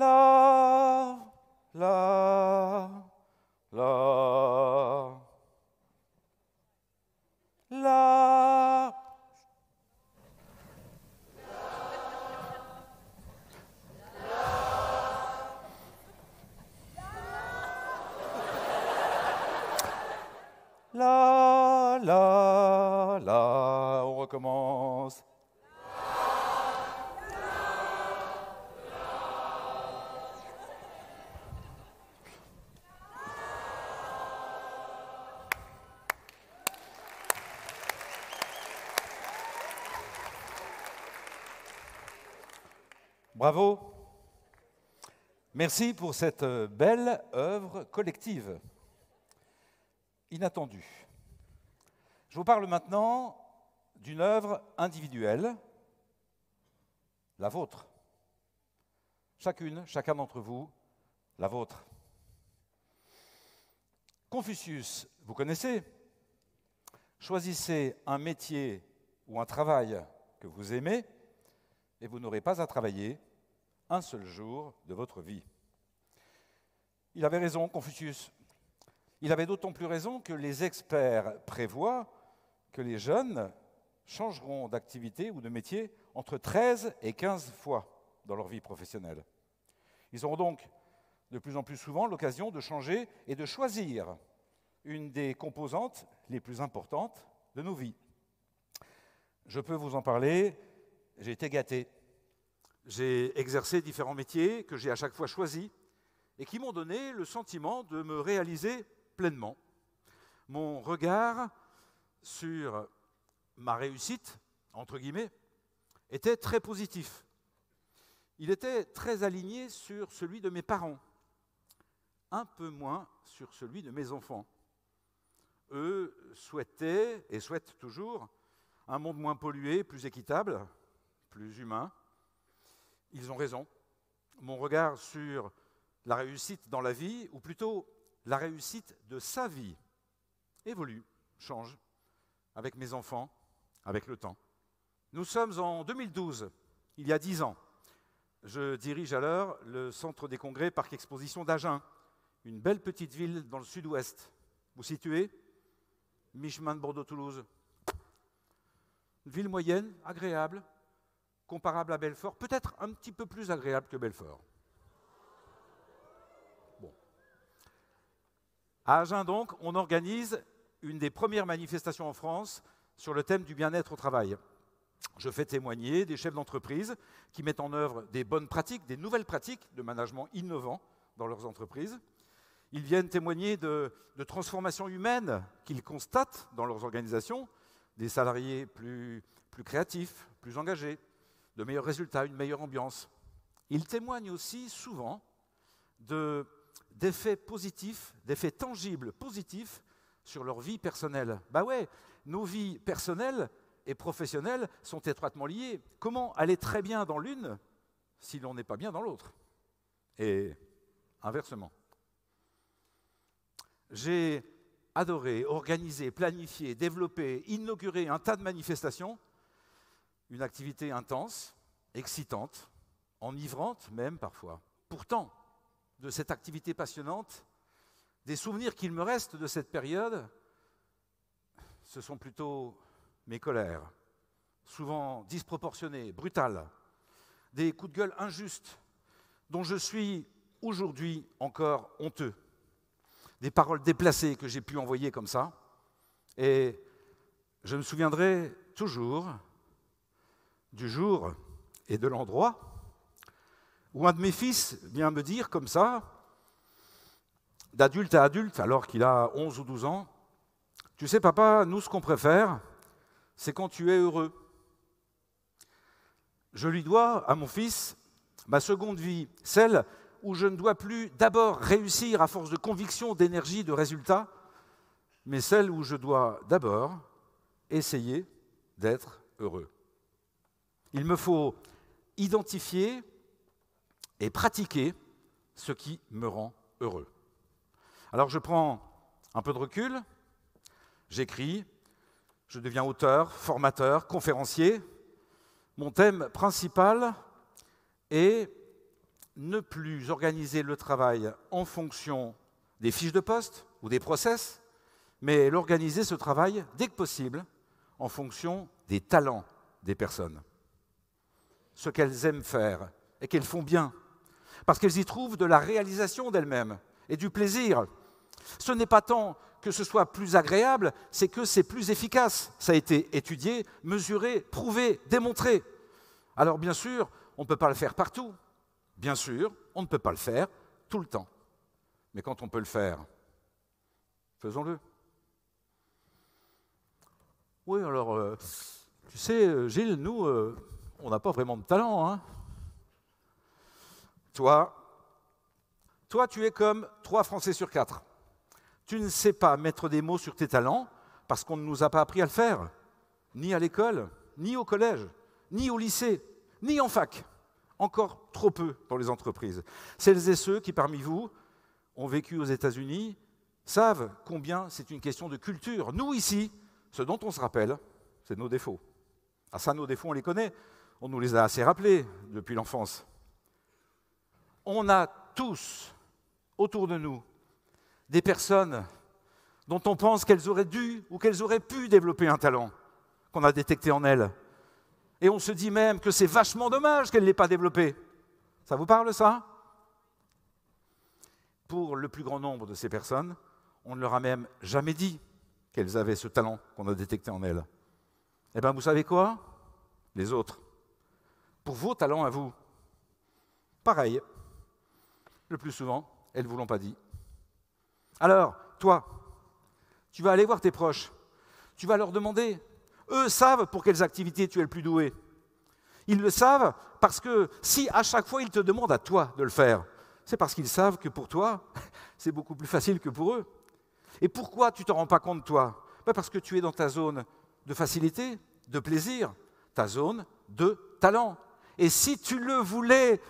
La, Bravo. Merci pour cette belle œuvre collective. Inattendue. Je vous parle maintenant d'une œuvre individuelle, la vôtre. Chacune, chacun d'entre vous, la vôtre. Confucius, vous connaissez? Choisissez un métier ou un travail que vous aimez et vous n'aurez pas à travailler un seul jour de votre vie. Il avait raison, Confucius. Il avait d'autant plus raison que les experts prévoient que les jeunes changeront d'activité ou de métier entre 13 et 15 fois dans leur vie professionnelle. Ils auront donc de plus en plus souvent l'occasion de changer et de choisir une des composantes les plus importantes de nos vies. Je peux vous en parler, j'ai été gâté. J'ai exercé différents métiers que j'ai à chaque fois choisis et qui m'ont donné le sentiment de me réaliser pleinement. Mon regard sur ma réussite, entre guillemets, était très positif. Il était très aligné sur celui de mes parents, un peu moins sur celui de mes enfants. Eux souhaitaient et souhaitent toujours un monde moins pollué, plus équitable, plus humain. Ils ont raison. Mon regard sur la réussite dans la vie, ou plutôt la réussite de sa vie, évolue, change, avec mes enfants, avec le temps. Nous sommes en 2012, il y a dix ans. Je dirige alors le centre des congrès Parc Exposition d'Agen, une belle petite ville dans le sud-ouest. Vous situez Mi-chemin de Bordeaux-Toulouse. Une ville moyenne, agréable, comparable à Belfort, peut-être un petit peu plus agréable que Belfort. À Agen, donc, on organise une des premières manifestations en France sur le thème du bien-être au travail. Je fais témoigner des chefs d'entreprise qui mettent en œuvre des bonnes pratiques, des nouvelles pratiques de management innovants dans leurs entreprises. Ils viennent témoigner de, transformations humaines qu'ils constatent dans leurs organisations, des salariés plus créatifs, plus engagés, de meilleurs résultats, une meilleure ambiance. Ils témoignent aussi souvent d'effets positifs, d'effets tangibles positifs sur leur vie personnelle. Bah ouais, nos vies personnelles et professionnelles sont étroitement liées. Comment aller très bien dans l'une si l'on n'est pas bien dans l'autre? Et inversement. J'ai adoré, organisé, planifié, développé, inauguré un tas de manifestations, une activité intense, excitante, enivrante même parfois. Pourtant, de cette activité passionnante, des souvenirs qu'il me reste de cette période, ce sont plutôt mes colères, souvent disproportionnées, brutales, des coups de gueule injustes, dont je suis aujourd'hui encore honteux, des paroles déplacées que j'ai pu envoyer comme ça, et je me souviendrai toujours du jour et de l'endroit où un de mes fils vient me dire comme ça, d'adulte à adulte, alors qu'il a 11 ou 12 ans, tu sais papa, nous ce qu'on préfère, c'est quand tu es heureux. Je lui dois, à mon fils, ma seconde vie, celle où je ne dois plus d'abord réussir à force de conviction, d'énergie, de résultats, mais celle où je dois d'abord essayer d'être heureux. Il me faut identifier et pratiquer ce qui me rend heureux. Alors je prends un peu de recul, j'écris, je deviens auteur, formateur, conférencier. Mon thème principal est ne plus organiser le travail en fonction des fiches de poste ou des process, mais l'organiser ce travail dès que possible en fonction des talents des personnes. Ce qu'elles aiment faire et qu'elles font bien, parce qu'elles y trouvent de la réalisation d'elles-mêmes et du plaisir. Ce n'est pas tant que ce soit plus agréable, c'est que c'est plus efficace. Ça a été étudié, mesuré, prouvé, démontré. Alors bien sûr, on ne peut pas le faire partout. Bien sûr, on ne peut pas le faire tout le temps. Mais quand on peut le faire, faisons-le. Oui, alors, euh, tu sais, euh, Gilles, nous, euh, on n'a pas vraiment de talent. Hein toi, toi, tu es comme trois Français sur quatre. Tu ne sais pas mettre des mots sur tes talents parce qu'on ne nous a pas appris à le faire, ni à l'école, ni au collège, ni au lycée, ni en fac. Encore trop peu dans les entreprises. Celles et ceux qui, parmi vous, ont vécu aux États-Unis savent combien c'est une question de culture. Nous, ici, ce dont on se rappelle, c'est nos défauts. Ah ça, nos défauts, on les connaît. On nous les a assez rappelés depuis l'enfance. On a tous autour de nous des personnes dont on pense qu'elles auraient dû ou qu'elles auraient pu développer un talent qu'on a détecté en elles. Et on se dit même que c'est vachement dommage qu'elles ne l'aient pas développé. Ça vous parle ça? Pour le plus grand nombre de ces personnes, on ne leur a même jamais dit qu'elles avaient ce talent qu'on a détecté en elles. Eh bien, vous savez quoi? Les autres. Pour vos talents à vous, pareil. Le plus souvent, elles ne vous l'ont pas dit. Alors, toi, tu vas aller voir tes proches. Tu vas leur demander. Eux savent pour quelles activités tu es le plus doué. Ils le savent parce que si à chaque fois ils te demandent à toi de le faire, c'est parce qu'ils savent que pour toi, c'est beaucoup plus facile que pour eux. Et pourquoi tu ne te rends pas compte, toi? Ben, Parce que tu es dans ta zone de facilité, de plaisir, ta zone de talent. Et si tu le voulais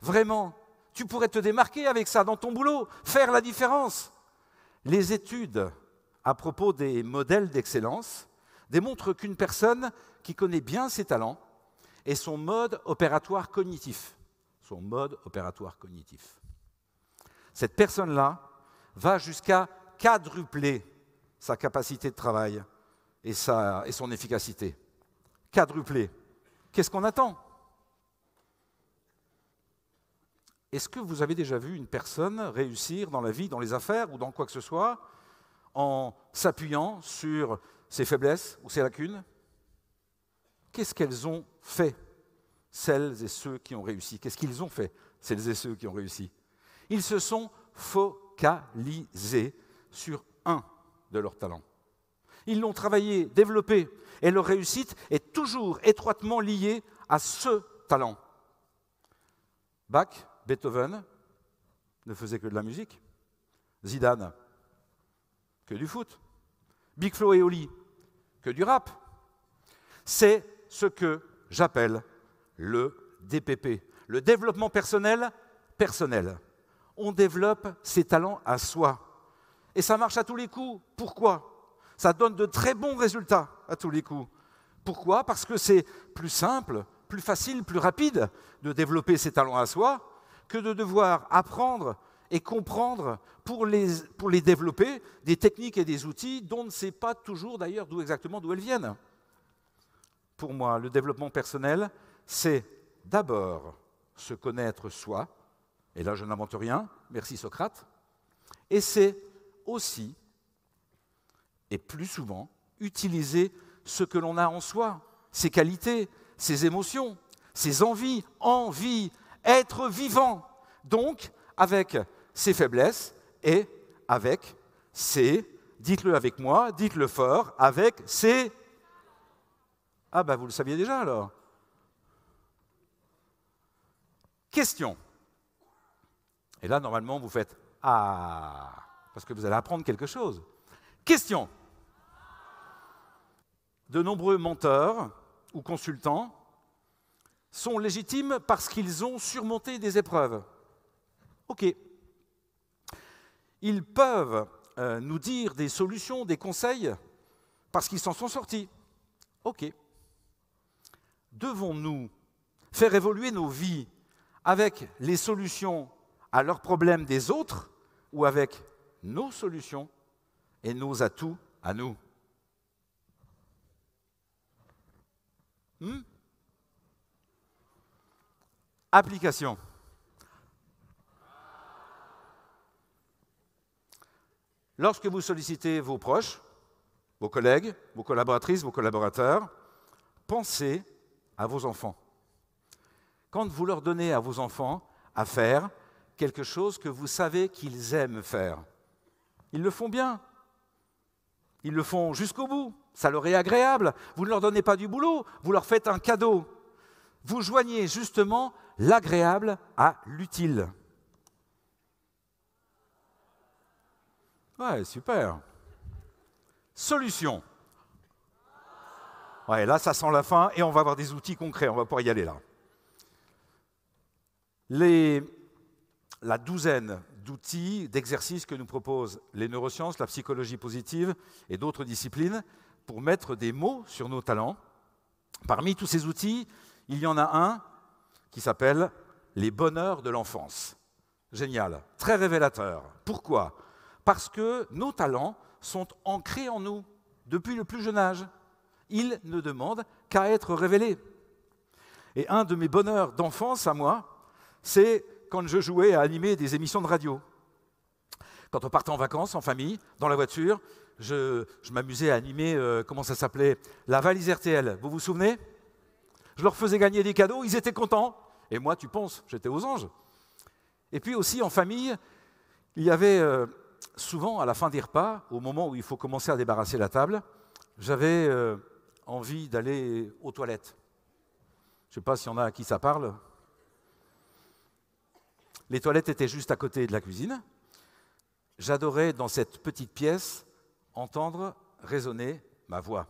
vraiment, tu pourrais te démarquer avec ça dans ton boulot, faire la différence. Les études à propos des modèles d'excellence démontrent qu'une personne qui connaît bien ses talents et son mode opératoire cognitif, son mode opératoire cognitif, cette personne-là va jusqu'à quadrupler sa capacité de travail et, son efficacité. Quadrupler. Qu'est-ce qu'on attend? Est-ce que vous avez déjà vu une personne réussir dans la vie, dans les affaires ou dans quoi que ce soit, en s'appuyant sur ses faiblesses ou ses lacunes? Qu'est-ce qu'elles ont fait, celles et ceux qui ont réussi? Qu'est-ce qu'ils ont fait, celles et ceux qui ont réussi? Ils se sont focalisés sur un de leurs talents. Ils l'ont travaillé, développé, et leur réussite est toujours étroitement liée à ce talent. Bach, Beethoven ne faisait que de la musique. Zidane, que du foot. Big Flo et Oli, que du rap. C'est ce que j'appelle le DPP, le développement personnel personnel. On développe ses talents à soi. Et ça marche à tous les coups. Pourquoi? Ça donne de très bons résultats à tous les coups. Pourquoi? Parce que c'est plus simple, plus facile, plus rapide de développer ses talents à soi que de devoir apprendre et comprendre pour les, pour les développer des techniques et des outils dont on ne sait pas toujours d'ailleurs d'où exactement d'où elles viennent. Pour moi, le développement personnel, c'est d'abord se connaître soi, et là je n'invente rien, merci Socrate, et c'est aussi, et plus souvent, utiliser ce que l'on a en soi, ses qualités, ses émotions, ses envies, envie, être vivant, donc avec ses faiblesses et avec ses, dites-le avec moi, dites-le fort, avec ses... Ah ben vous le saviez déjà alors. Question. Et là, normalement, vous faites Ah parce que vous allez apprendre quelque chose. Question. De nombreux menteurs ou consultants sont légitimes parce qu'ils ont surmonté des épreuves. OK. Ils peuvent euh, nous dire des solutions, des conseils, parce qu'ils s'en sont sortis. OK. Devons-nous faire évoluer nos vies avec les solutions à leurs problèmes des autres ou avec nos solutions et nos atouts à nous? Hmm? Application. Lorsque vous sollicitez vos proches, vos collègues, vos collaboratrices, vos collaborateurs, pensez à vos enfants. Quand vous leur donnez à vos enfants à faire quelque chose que vous savez qu'ils aiment faire, ils le font bien. Ils le font jusqu'au bout. Ça leur est agréable. Vous ne leur donnez pas du boulot, vous leur faites un cadeau. Vous joignez justement l'agréable à l'utile. Ouais, super. Solution. Ouais, là, ça sent la fin et on va avoir des outils concrets, on va pouvoir y aller là. la douzaine d'outils, d'exercices que nous proposent les neurosciences, la psychologie positive et d'autres disciplines pour mettre des mots sur nos talents. Parmi tous ces outils, il y en a un qui s'appelle les bonheurs de l'enfance. Génial, très révélateur. Pourquoi? Parce que nos talents sont ancrés en nous depuis le plus jeune âge. Ils ne demandent qu'à être révélés. Et un de mes bonheurs d'enfance à moi, c'est quand je jouais à animer des émissions de radio. Quand on partait en vacances en famille, dans la voiture, je, m'amusais à animer, euh, comment ça s'appelait? La valise RTL. Vous vous souvenez? Je leur faisais gagner des cadeaux, ils étaient contents. Et moi, tu penses, j'étais aux anges. Et puis aussi en famille, il y avait euh, souvent, à la fin des repas, au moment où il faut commencer à débarrasser la table, j'avais euh, envie d'aller aux toilettes. Je ne sais pas s'il y en a à qui ça parle. Les toilettes étaient juste à côté de la cuisine. J'adorais, dans cette petite pièce, entendre résonner ma voix.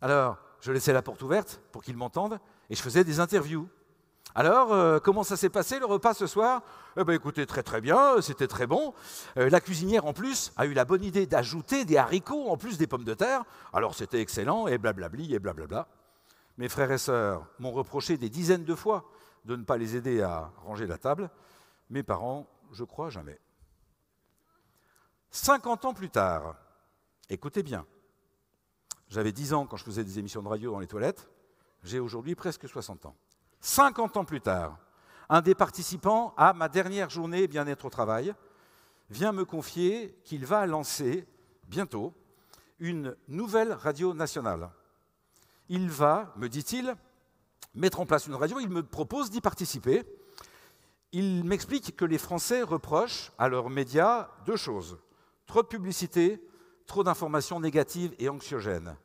Alors, je laissais la porte ouverte pour qu'ils m'entendent et je faisais des interviews. Alors, euh, comment ça s'est passé le repas ce soir? Eh ben, Écoutez, très très bien, c'était très bon. Euh, la cuisinière, en plus, a eu la bonne idée d'ajouter des haricots en plus des pommes de terre. Alors, c'était excellent, et blablabli, et blablabla. Mes frères et sœurs m'ont reproché des dizaines de fois de ne pas les aider à ranger la table. Mes parents, je crois, jamais. 50 ans plus tard, écoutez bien, j'avais 10 ans quand je faisais des émissions de radio dans les toilettes, j'ai aujourd'hui presque 60 ans. 50 ans plus tard, un des participants à ma dernière journée bien-être au travail vient me confier qu'il va lancer bientôt une nouvelle radio nationale. Il va, me dit-il, mettre en place une radio, il me propose d'y participer. Il m'explique que les Français reprochent à leurs médias deux choses. Trop de publicité, trop d'informations négatives et anxiogènes.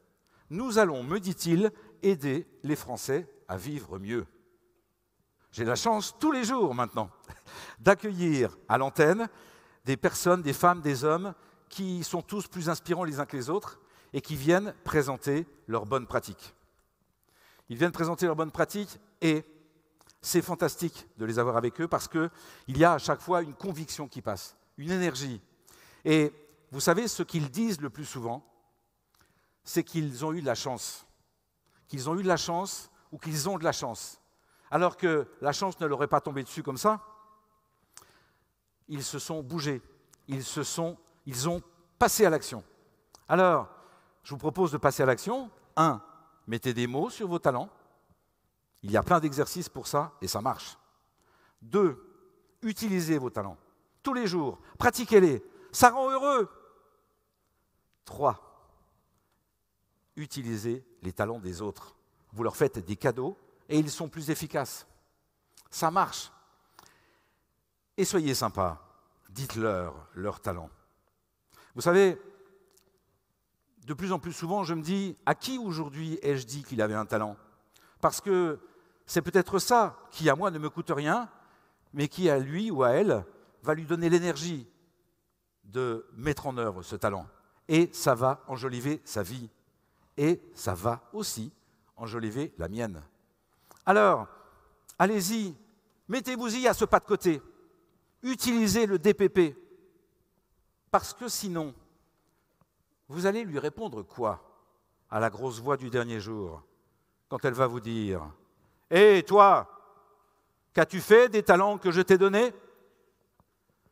Nous allons, me dit-il, aider les Français à vivre mieux. J'ai la chance tous les jours maintenant d'accueillir à l'antenne des personnes, des femmes, des hommes qui sont tous plus inspirants les uns que les autres et qui viennent présenter leurs bonnes pratiques. Ils viennent présenter leurs bonnes pratiques et c'est fantastique de les avoir avec eux parce qu'il y a à chaque fois une conviction qui passe, une énergie. Et vous savez, ce qu'ils disent le plus souvent, c'est qu'ils ont eu de la chance. Qu'ils ont eu de la chance ou qu'ils ont de la chance alors que la chance ne leur est pas tombée dessus comme ça, ils se sont bougés, ils, se sont, ils ont passé à l'action. Alors, je vous propose de passer à l'action. Un, mettez des mots sur vos talents. Il y a plein d'exercices pour ça et ça marche. Deux, utilisez vos talents tous les jours, pratiquez-les, ça rend heureux. Trois, utilisez les talents des autres. Vous leur faites des cadeaux et ils sont plus efficaces. Ça marche. Et soyez sympas, dites-leur leur talent. Vous savez, de plus en plus souvent, je me dis, à qui aujourd'hui ai-je dit qu'il avait un talent? Parce que c'est peut-être ça qui, à moi, ne me coûte rien, mais qui, à lui ou à elle, va lui donner l'énergie de mettre en œuvre ce talent. Et ça va enjoliver sa vie. Et ça va aussi enjoliver la mienne. Alors, allez-y, mettez-vous-y à ce pas de côté. Utilisez le DPP. Parce que sinon, vous allez lui répondre quoi à la grosse voix du dernier jour quand elle va vous dire Hé, toi, Qu'as-tu fait des talents que je t'ai donnés?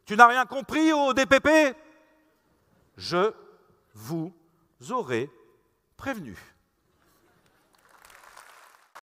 Tu n'as rien compris au DPP Je vous aurais prévenu.